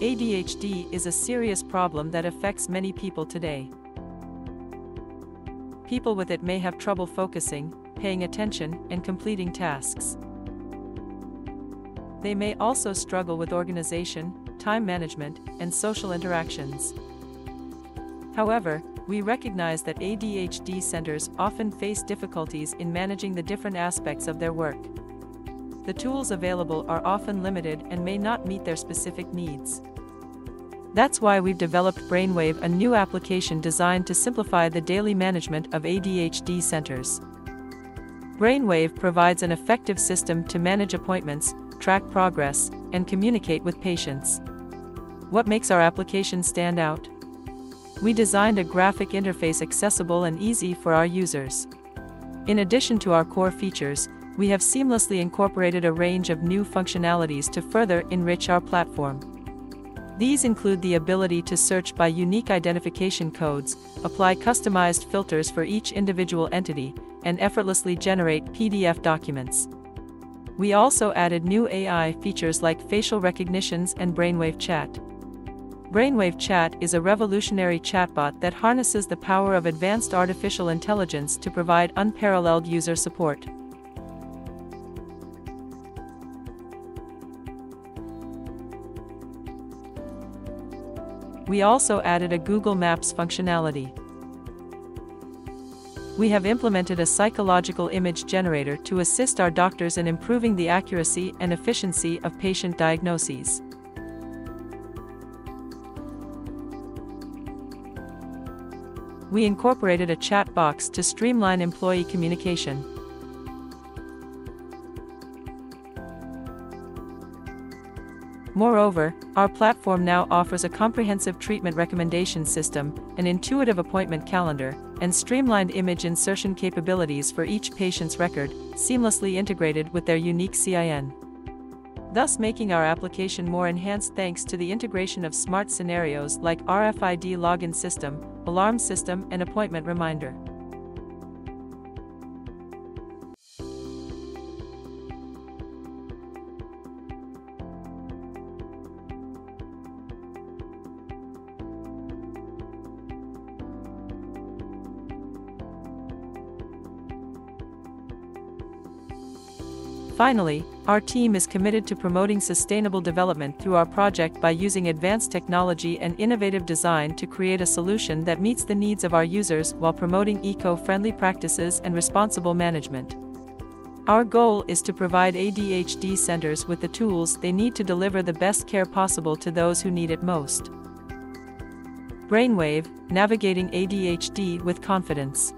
ADHD is a serious problem that affects many people today. People with it may have trouble focusing, paying attention, and completing tasks. They may also struggle with organization, time management, and social interactions. However, we recognize that ADHD centers often face difficulties in managing the different aspects of their work. The tools available are often limited and may not meet their specific needs. That's why we've developed Brainwave, a new application designed to simplify the daily management of ADHD centers. Brainwave provides an effective system to manage appointments, track progress, and communicate with patients. What makes our application stand out? We designed a graphic interface accessible and easy for our users. In addition to our core features, we have seamlessly incorporated a range of new functionalities to further enrich our platform. These include the ability to search by unique identification codes, apply customized filters for each individual entity, and effortlessly generate PDF documents. We also added new AI features like facial recognitions and brainwave chat. Brainwave Chat is a revolutionary chatbot that harnesses the power of advanced artificial intelligence to provide unparalleled user support. We also added a Google Maps functionality. We have implemented a psychological image generator to assist our doctors in improving the accuracy and efficiency of patient diagnoses. We incorporated a chat box to streamline employee communication. Moreover, our platform now offers a comprehensive treatment recommendation system, an intuitive appointment calendar, and streamlined image insertion capabilities for each patient's record, seamlessly integrated with their unique CIN. Thus making our application more enhanced thanks to the integration of smart scenarios like RFID login system, alarm system and appointment reminder. Finally, our team is committed to promoting sustainable development through our project by using advanced technology and innovative design to create a solution that meets the needs of our users while promoting eco-friendly practices and responsible management. Our goal is to provide ADHD centers with the tools they need to deliver the best care possible to those who need it most. Brainwave, navigating ADHD with confidence.